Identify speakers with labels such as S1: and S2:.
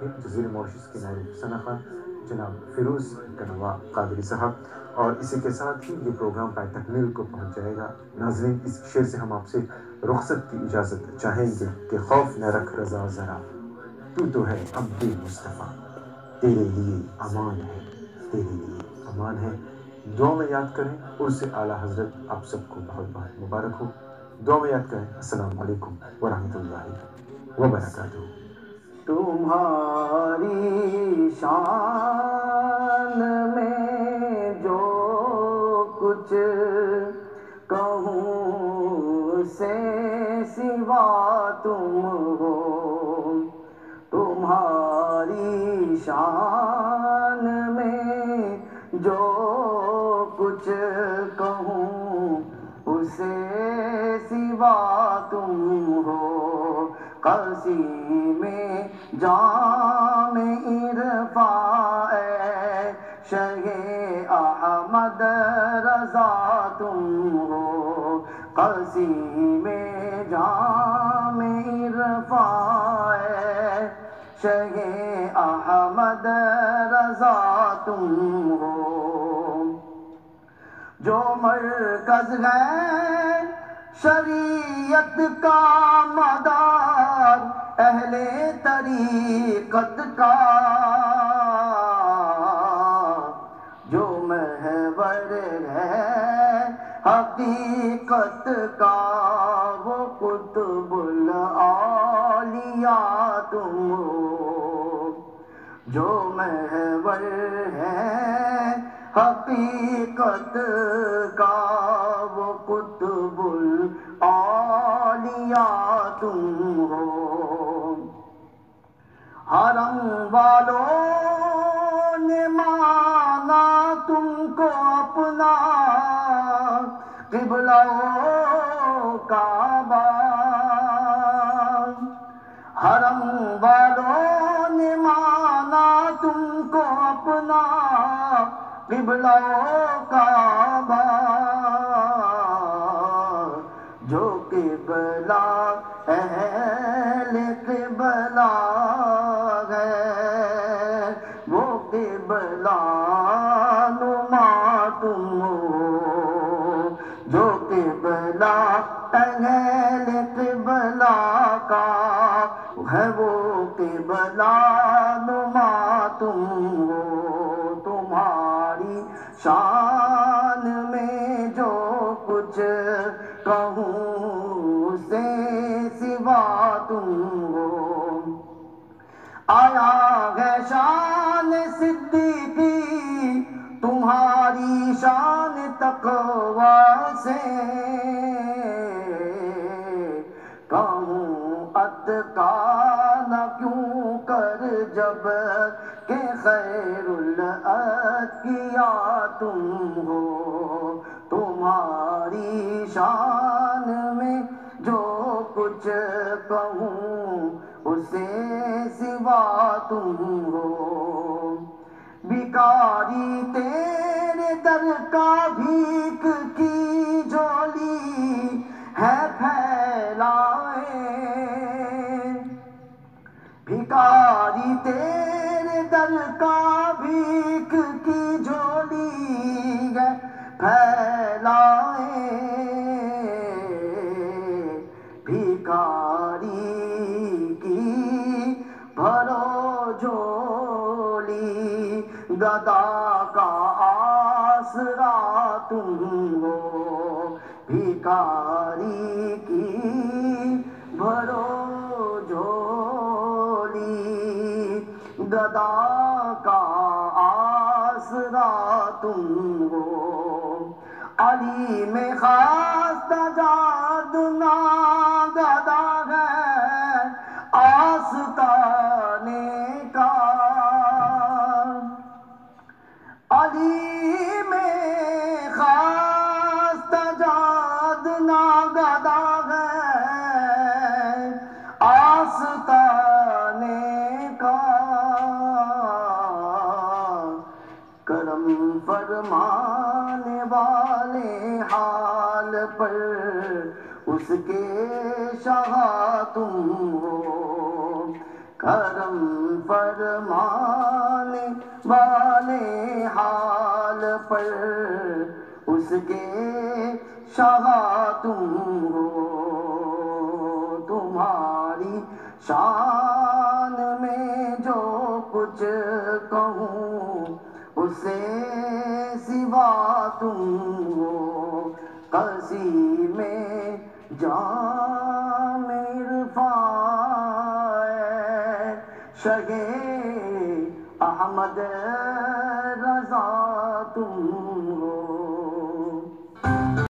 S1: جزیر موشس کے نائب ثنا خان جناب فیروز کنوا قادری صاحب اور اسی کے ساتھ ہی یہ پروگرام پائے تکمیل کو پہنچ جائے گا۔ ناظرین، اس شعر سے ہم آپ سے رخصت کی اجازت چاہیں گے کہ خوف نہ رکھ رضا ذرا تو تو ہے عبد مصطفیٰ تیرے لیے امان ہے، تیرے لیے امان ہے۔ دعا میں یاد کریں اور سے اعلیٰ حضرت آپ سب کو بہت بہت مبارک ہو۔ دعا میں یاد کریں، السلام علیکم ورحمۃ اللہ وبرکاتہ۔
S2: تمہاری شان میں جو کچھ کہوں سے سوا تم ہو تمہاری شان میں جو ہو قصی میں جام عرفا ہے۔ شہ احمد رضا تم ہو۔ قصی میں جام عرفا ہے۔ شہ احمد رضا تم ہو۔ جو مرکز ہے شریعت کا مدار اہل طریقت کا، جو محور ہے حقیقت کا، وہ قطب الاولیاء تم جو محور ہے حقیقت کا، وہ قطب الاولیاء تم ہو حرم والوں نے مانا تم کو اپنا قبلہ کعبہ حرم والوں نے مانا تم کو اپنا قبلہ جو قبلہ، اہل قبلہ کا ہے وہ قبلہ، نما تم ہو تمہاری شان میں جو کچھ کہوں سے سوا تم ہو آیا ہے شان صدیقی، تمہاری شان تقوی۔ سے کہوں اتقا نہ کیوں کر جبکہ خیر الاتقیا تم ہو؟ تمہاری شان میں جو کچھ کہوں، اسے سوا تم ہو۔ بیکاری تیرے در کا بھیک کی بھکاری تیرے در کا بھیک کی جولی ہے، پھیلائے۔ بھکاری کی بھرو جولی گدا کا آسرا تم ہو۔ بھکاری کی بھرو جھولی گدا کا آسرا تم ہو علی میں خاص تجاد کا کرم فرمانے والے حال پر اس کے شاہ تم ہو۔ کرم فرمانے والے حال پر اس کے شاہ تم ہو۔ تمہاری شان کہوں اسے سوا تم ہو۔ کسی میں جام عرفان شگے احمد رضا تم